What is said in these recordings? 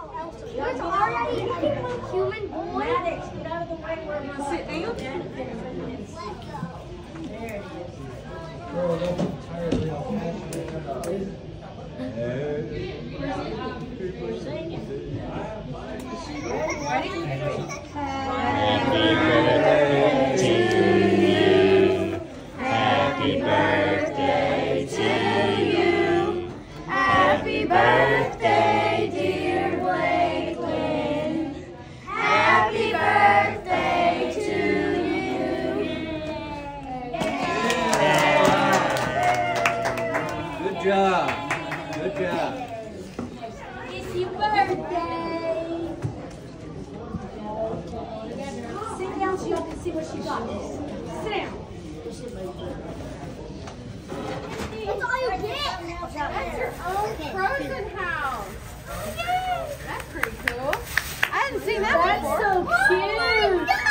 There's already a human boy. Maddox, get out of the way where my Sit down. There it is. Girl, job. Good job. It's your birthday. Sit down so y'all see what she got. Sit down. That's all you get. That's your own frozen house. That's pretty cool. I hadn't seen that That's before. so Oh cute. my god!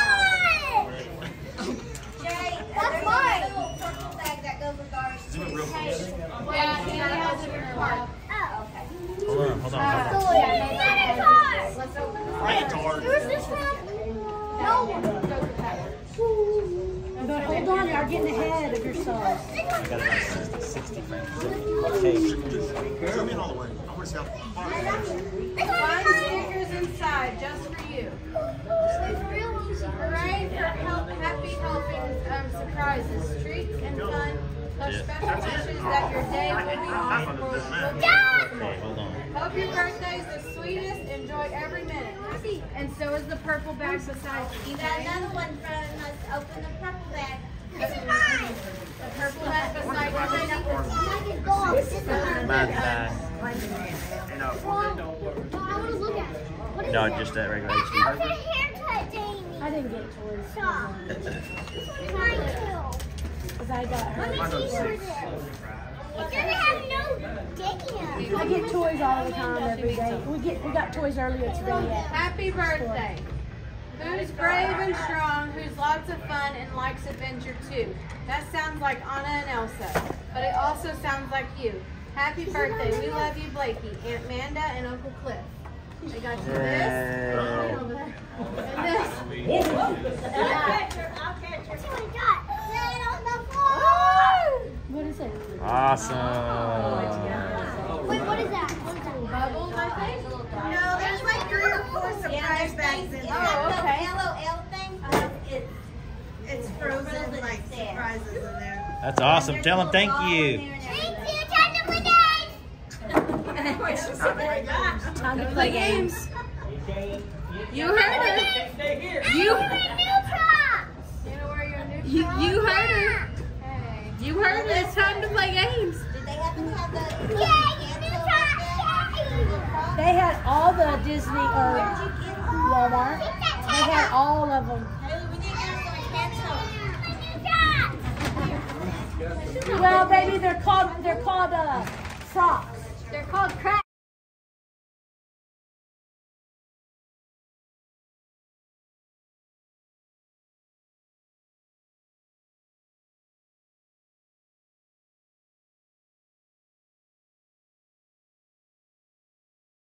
Jay, that's mine. little purple bag that goes with ours. Yeah, he Oh, okay. Hold on, hold on. So, yeah, Let's open this? No. Hold on, you're getting ahead of yourselves. I got about 60, 60 frames. Okay. Zoom in all the way. I want to see how far. Stickers inside just for you. Hooray for help, happy helping um, surprises, treats, and fun. Plus Yeah. special wishes that your day will be awesome. Okay, hold. Hope your birthday is the sweetest. Enjoy every minute. And so is the purple bag beside you. You got another one from us. Open the purple bag. This is mine. The purple bag beside you. Like a dog. This is mine. Mine's uh, I want to look at it. What is No, that? just that regular That's HD. Haircut, Jamie. I didn't get toys Stop. This one's mine too. Because I got her. Let me see yours. It doesn't have no dick I get toys all the time every day. We get we got toys earlier today. Happy birthday. Who's brave and strong, who's lots of fun and likes adventure too. That sounds like Anna and Elsa, but it also sounds like you. Happy birthday. We love you, Blakey, Aunt Manda, and Uncle Cliff. They got you this and this. I'll catch her. Oh my god. Land on the floor. What is it? Awesome. Wait, what is that? What is that? Bubbles, I think. No, there's like three or four surprise bags in there. Oh, okay. LOL thing? Uh, it's, it's frozen, like surprises in there. That's awesome. Tell them thank you. Thank you, time to play games. Time to play games. You heard her. You new props. You know where your new You, you heard her. Play games. Did they happen to have the? Yeah, new props. Yay. They had all the Disney or Walmart. They had all of them. Well, baby, they're called they're called uh, frocks. They're called crabs.